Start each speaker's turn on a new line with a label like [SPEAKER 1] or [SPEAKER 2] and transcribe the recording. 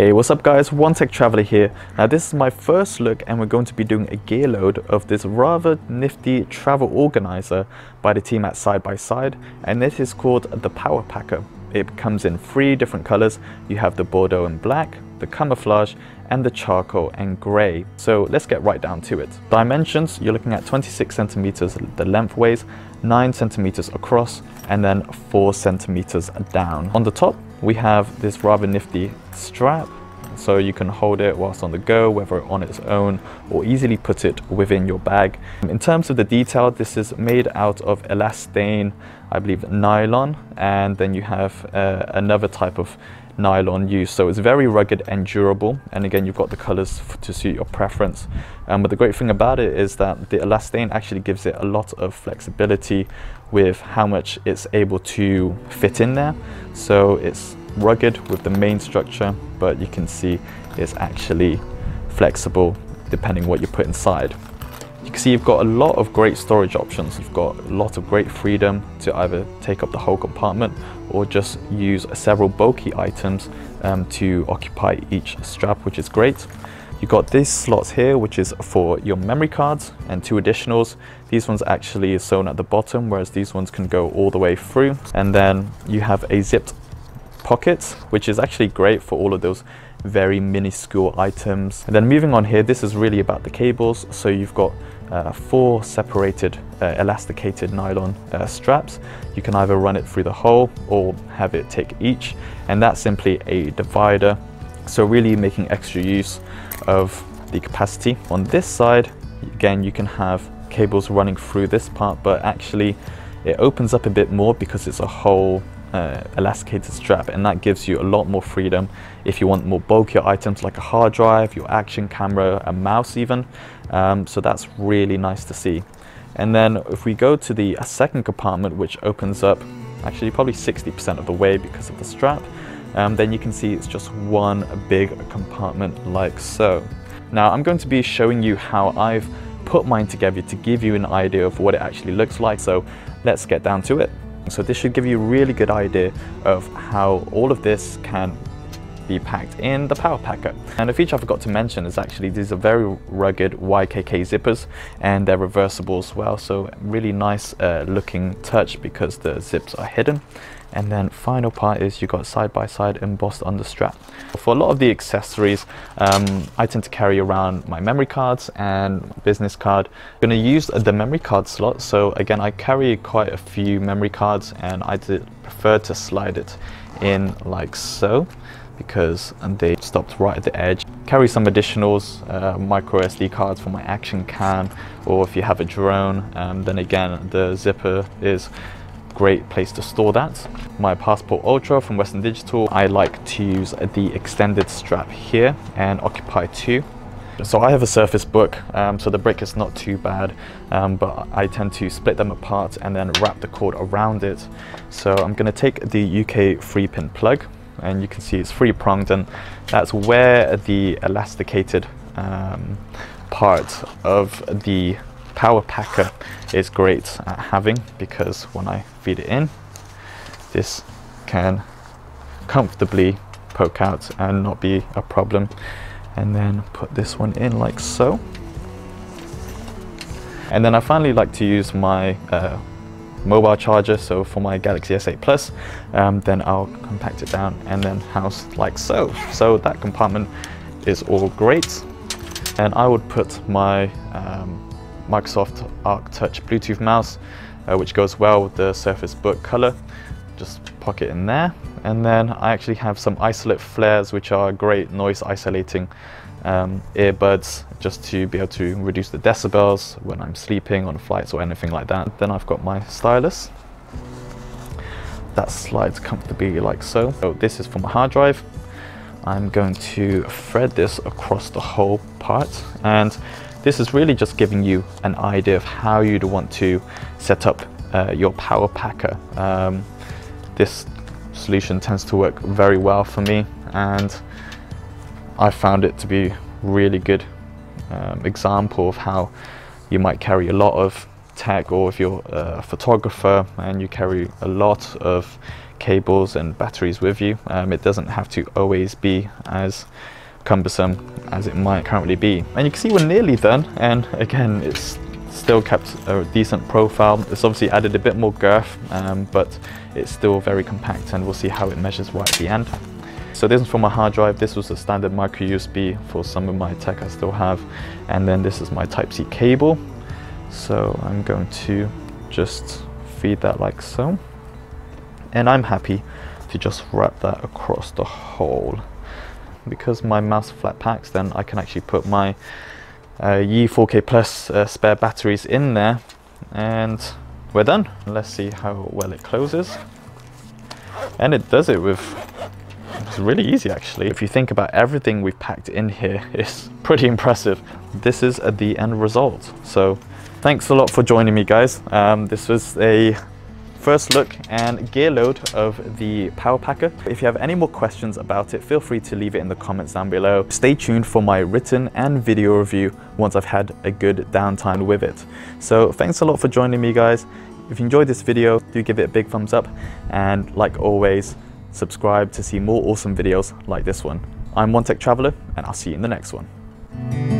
[SPEAKER 1] Hey, what's up guys? One Tech Traveller here. Now this is my first look and we're going to be doing a gear load of this rather nifty travel organizer by the team at Side by Side and this is called the Power Packer. It comes in three different colors. You have the Bordeaux and black, the camouflage and the charcoal and gray. So let's get right down to it. Dimensions, you're looking at 26 centimeters the lengthways, 9 centimeters across and then 4 centimeters down. On the top we have this rather nifty strap so you can hold it whilst on the go, whether on its own or easily put it within your bag. In terms of the detail, this is made out of elastane, I believe nylon, and then you have uh, another type of nylon used. So it's very rugged and durable. And again, you've got the colors to suit your preference. Um, but the great thing about it is that the elastane actually gives it a lot of flexibility with how much it's able to fit in there. So it's rugged with the main structure, but you can see it's actually flexible depending what you put inside. You can see you've got a lot of great storage options. You've got a lot of great freedom to either take up the whole compartment or just use several bulky items um, to occupy each strap, which is great. You've got these slots here, which is for your memory cards and two additionals. These ones actually are sewn at the bottom, whereas these ones can go all the way through. And then you have a zipped pocket, which is actually great for all of those very minuscule items. And then moving on here, this is really about the cables. So you've got uh, four separated uh, elasticated nylon uh, straps. You can either run it through the hole or have it take each. And that's simply a divider. So really making extra use of the capacity. On this side, again, you can have cables running through this part, but actually it opens up a bit more because it's a whole uh, elasticated strap and that gives you a lot more freedom if you want more bulkier items like a hard drive, your action camera, a mouse even. Um, so that's really nice to see. And then if we go to the second compartment which opens up actually probably 60% of the way because of the strap, um, then you can see it's just one big compartment like so. Now I'm going to be showing you how I've put mine together to give you an idea of what it actually looks like. So let's get down to it. So this should give you a really good idea of how all of this can be packed in the Power Packer. And a feature I forgot to mention is actually these are very rugged YKK zippers and they're reversible as well. So really nice uh, looking touch because the zips are hidden. And then final part is you got side by side embossed on the strap. For a lot of the accessories, um, I tend to carry around my memory cards and business card. I'm gonna use the memory card slot. So again, I carry quite a few memory cards and I prefer to slide it in like so because they stopped right at the edge. Carry some additionals, uh, micro SD cards for my action cam, or if you have a drone, um, then again, the zipper is great place to store that. My Passport Ultra from Western Digital, I like to use the extended strap here and Occupy 2. So I have a Surface Book, um, so the brick is not too bad, um, but I tend to split them apart and then wrap the cord around it. So I'm going to take the UK 3-pin plug, and you can see it's three pronged and that's where the elasticated um, part of the power packer is great at having because when I feed it in this can comfortably poke out and not be a problem. And then put this one in like so. And then I finally like to use my uh, mobile charger so for my Galaxy S8 Plus um, then I'll compact it down and then house like so. So that compartment is all great. And I would put my um, Microsoft Arc Touch Bluetooth mouse uh, which goes well with the Surface Book color just pocket in there and then I actually have some isolate flares which are great noise isolating um, earbuds just to be able to reduce the decibels when I'm sleeping on flights or anything like that. Then I've got my stylus. That slides comfortably like so. So this is for my hard drive. I'm going to thread this across the whole part and this is really just giving you an idea of how you'd want to set up uh, your power packer. Um, this solution tends to work very well for me and I found it to be really good um, example of how you might carry a lot of tech or if you're a photographer and you carry a lot of cables and batteries with you. Um, it doesn't have to always be as cumbersome as it might currently be. And you can see we're nearly done and again it's still kept a decent profile. It's obviously added a bit more girth um, but it's still very compact and we'll see how it measures right at the end. So this is for my hard drive, this was a standard micro USB for some of my tech I still have and then this is my Type-C cable. So I'm going to just feed that like so and I'm happy to just wrap that across the whole because my mouse flat packs then I can actually put my uh, Yi 4K Plus uh, spare batteries in there and we're done. Let's see how well it closes. And it does it with, it's really easy actually. If you think about everything we've packed in here, it's pretty impressive. This is the end result. So thanks a lot for joining me guys. Um, this was a first look and gear load of the Power Packer. If you have any more questions about it, feel free to leave it in the comments down below. Stay tuned for my written and video review once I've had a good downtime with it. So thanks a lot for joining me guys. If you enjoyed this video, do give it a big thumbs up and like always, subscribe to see more awesome videos like this one. I'm One Tech Traveller and I'll see you in the next one.